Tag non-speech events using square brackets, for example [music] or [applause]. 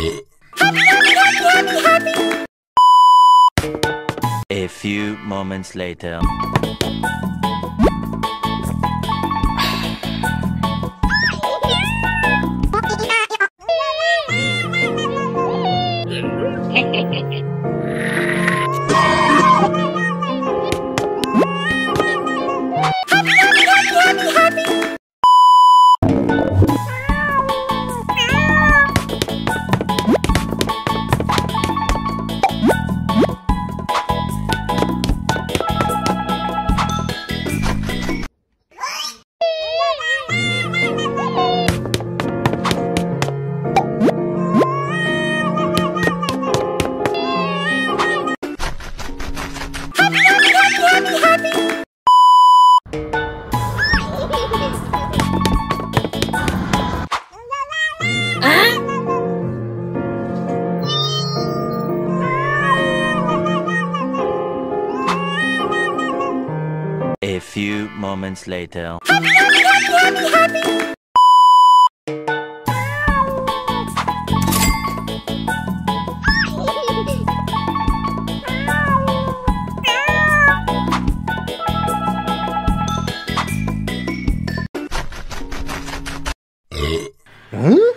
happy, happy, happy, happy, happy. A few moments later. [laughs] few moments later. Happy, happy, happy, Huh?